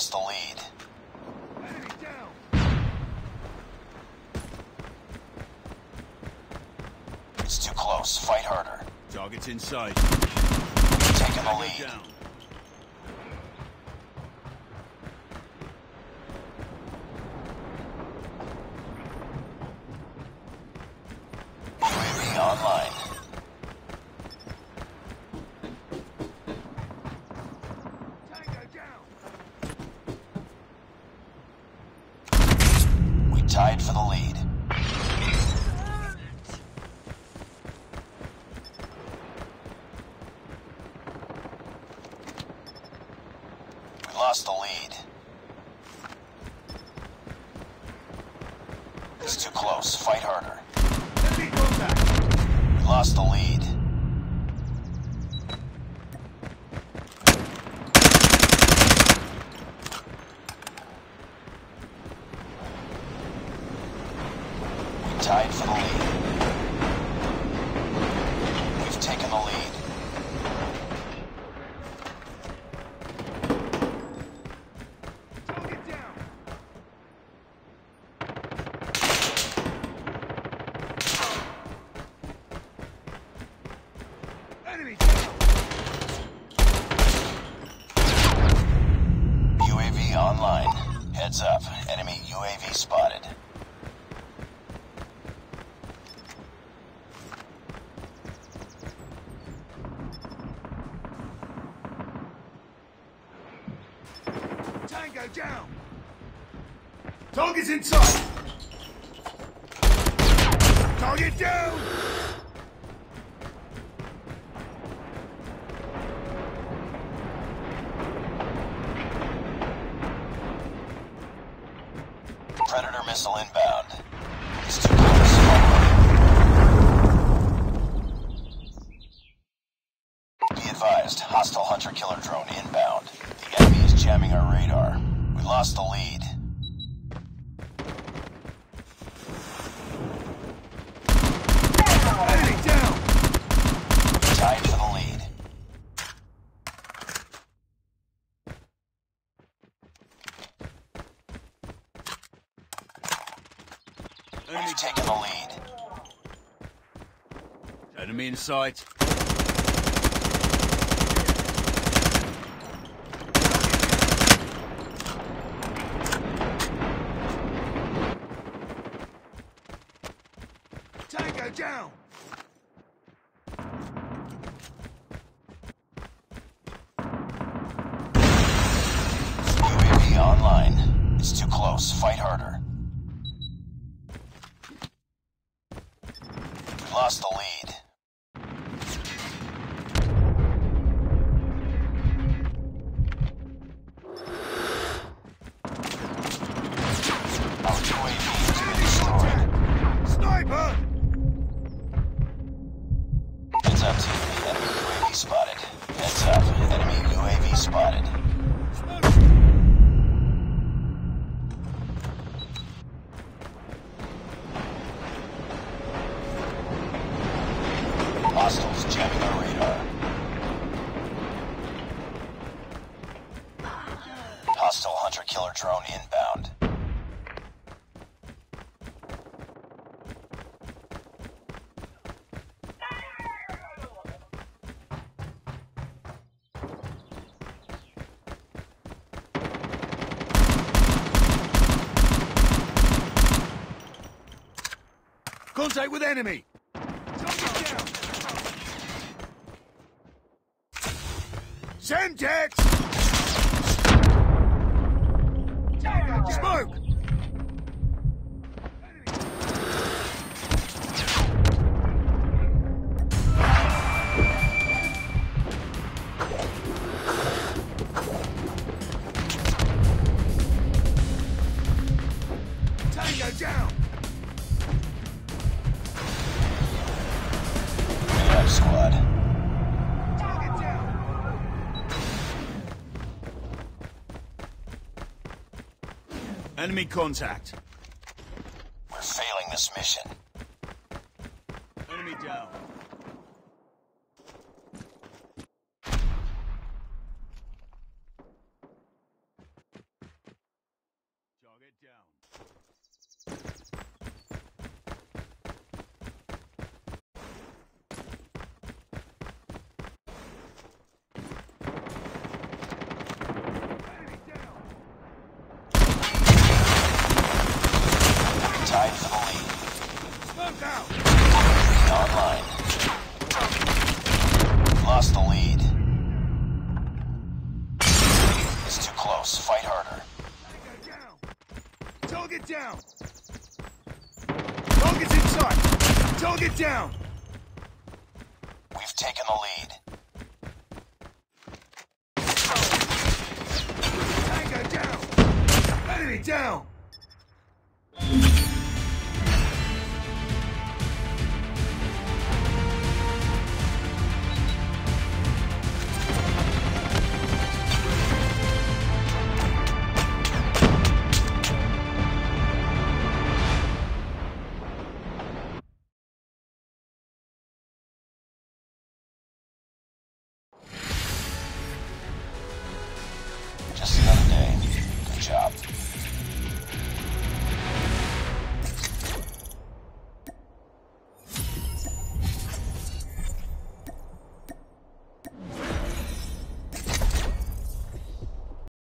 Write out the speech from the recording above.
lost the lead. It's too close. Fight harder. Target's inside. Taken the lead. Tied for the lead. We lost the lead. It's too close. Fight harder. We lost the lead. We tied for the lead. We've taken the lead. UAV online. Heads up. Enemy UAV spotted. Tango down. Target's inside. Target down. Predator missile inbound. It's too close. Be advised, hostile hunter killer drone inbound. The enemy is jamming our radar. We lost the lead. Enemy down. Tied for the lead. Enemy, We've the lead. enemy in sight. Tango down. UAV online. It's too close. Fight harder. We lost the lead. Hunter killer drone inbound. Contact with enemy. Semtex. Smoke. Enemy contact. We're failing this mission. Enemy down. Target down. Tied for the lead. Smoke out! Online. Lost the lead. It's too close. Fight harder. Target down! Target's in sight! Target down! We've taken the lead. Tango down! Enemy down!